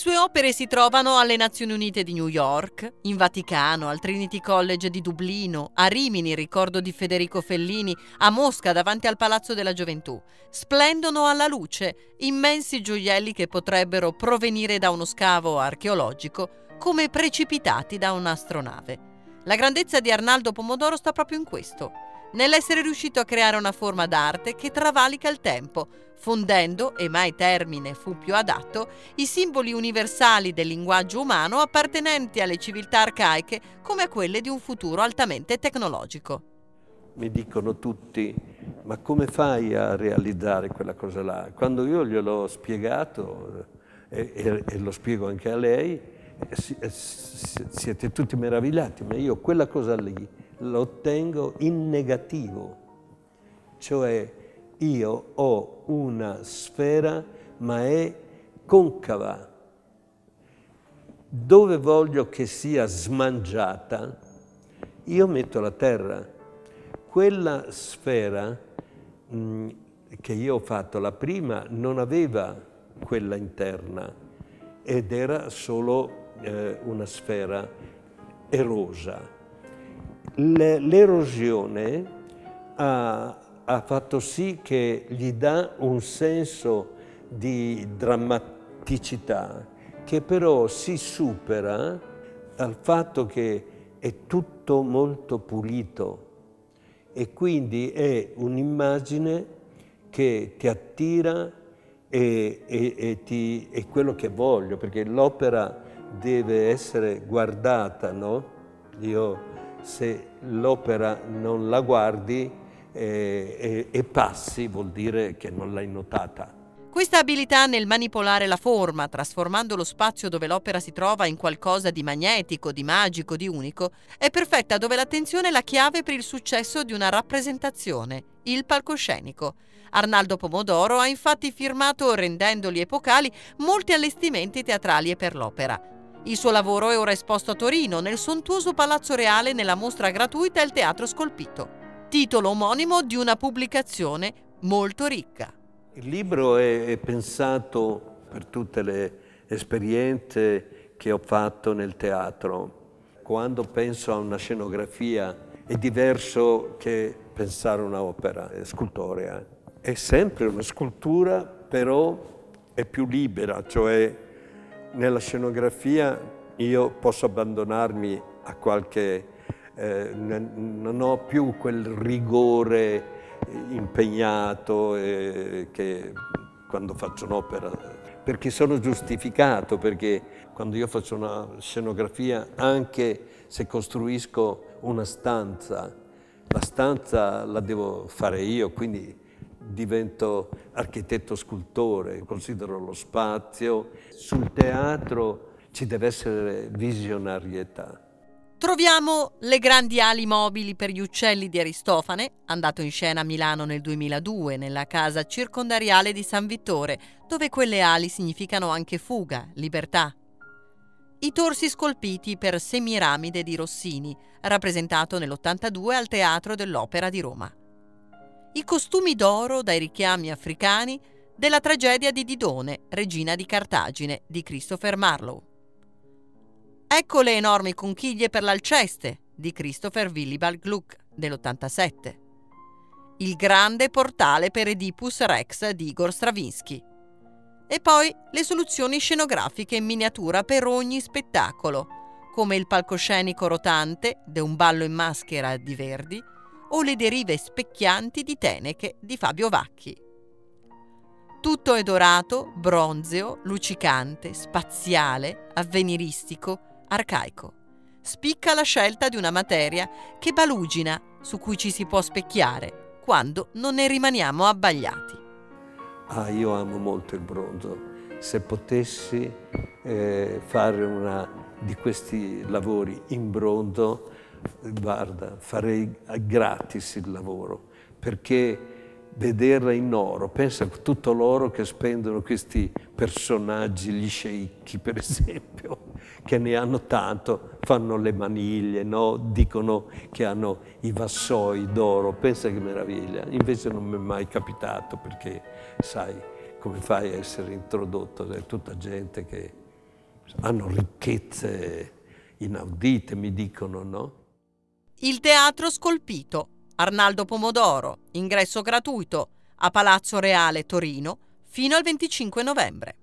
sue opere si trovano alle Nazioni Unite di New York, in Vaticano, al Trinity College di Dublino, a Rimini, ricordo di Federico Fellini, a Mosca davanti al Palazzo della Gioventù. Splendono alla luce, immensi gioielli che potrebbero provenire da uno scavo archeologico, come precipitati da un'astronave. La grandezza di Arnaldo Pomodoro sta proprio in questo nell'essere riuscito a creare una forma d'arte che travalica il tempo, fondendo, e mai termine fu più adatto, i simboli universali del linguaggio umano appartenenti alle civiltà arcaiche come a quelle di un futuro altamente tecnologico. Mi dicono tutti, ma come fai a realizzare quella cosa là? Quando io gliel'ho spiegato, eh, e, e, lo spiego anche a lei, eh, eh, siete tutti meravigliati, ma io quella cosa lì lo ottengo in negativo, cioè io ho una sfera ma è concava. Dove voglio che sia smangiata, io metto la terra. Quella sfera mh, che io ho fatto, la prima, non aveva quella interna ed era solo eh, una sfera erosa l'erosione ha, ha, fatto sì che gli dà un senso di drammaticità che però si supera dal fatto che è tutto molto pulito e quindi è un'immagine che ti attira e, e, e ti, è quello che voglio, perché l'opera deve essere guardata, no? Io se l'opera non la guardi eh, e, e passi vuol dire che non l'hai notata. Questa abilità nel manipolare la forma, trasformando lo spazio dove l'opera si trova in qualcosa di magnetico, di magico, di unico, è perfetta dove l'attenzione è la chiave per il successo di una rappresentazione, il palcoscenico. Arnaldo Pomodoro ha infatti firmato, rendendoli epocali, molti allestimenti teatrali e per l'opera. Il suo lavoro è ora esposto a Torino, nel sontuoso Palazzo Reale, nella mostra gratuita Il Teatro Scolpito, titolo omonimo di una pubblicazione molto ricca. Il libro è pensato per tutte le esperienze che ho fatto nel teatro. Quando penso a una scenografia è diverso che pensare a un'opera scultorea. È sempre una scultura, però è più libera, cioè nella scenografia io posso abbandonarmi a qualche... Eh, non ho più quel rigore impegnato eh, che quando faccio un'opera, perché sono giustificato, perché quando io faccio una scenografia, anche se costruisco una stanza, la stanza la devo fare io, quindi divento architetto scultore, considero lo spazio. Sul teatro ci deve essere visionarietà. Troviamo Le grandi ali mobili per gli uccelli di Aristofane, andato in scena a Milano nel 2002 nella casa circondariale di San Vittore, dove quelle ali significano anche fuga, libertà. I torsi scolpiti per Semiramide di Rossini, rappresentato nell'82 al Teatro dell'Opera di Roma i costumi d'oro dai richiami africani della tragedia di Didone, regina di Cartagine, di Christopher Marlowe. Ecco le enormi conchiglie per l'Alceste, di Christopher Willibald Gluck, dell'87. Il grande portale per Oedipus Rex di Igor Stravinsky. E poi le soluzioni scenografiche in miniatura per ogni spettacolo, come il palcoscenico rotante de un ballo in maschera di Verdi, o le derive specchianti di Teneche di Fabio Vacchi. Tutto è dorato, bronzeo, luccicante, spaziale, avveniristico, arcaico. Spicca la scelta di una materia che balugina, su cui ci si può specchiare, quando non ne rimaniamo abbagliati. Ah, io amo molto il bronzo. Se potessi eh, fare una di questi lavori in bronzo, guarda, farei gratis il lavoro, perché vederla in oro, pensa a tutto l'oro che spendono questi personaggi, gli sceicchi per esempio, che ne hanno tanto, fanno le maniglie, no? dicono che hanno i vassoi d'oro, pensa che meraviglia, invece non mi è mai capitato perché sai come fai a essere introdotto, è tutta gente che hanno ricchezze inaudite, mi dicono, no? Il teatro scolpito, Arnaldo Pomodoro, ingresso gratuito. A Palazzo Reale Torino fino al 25 novembre.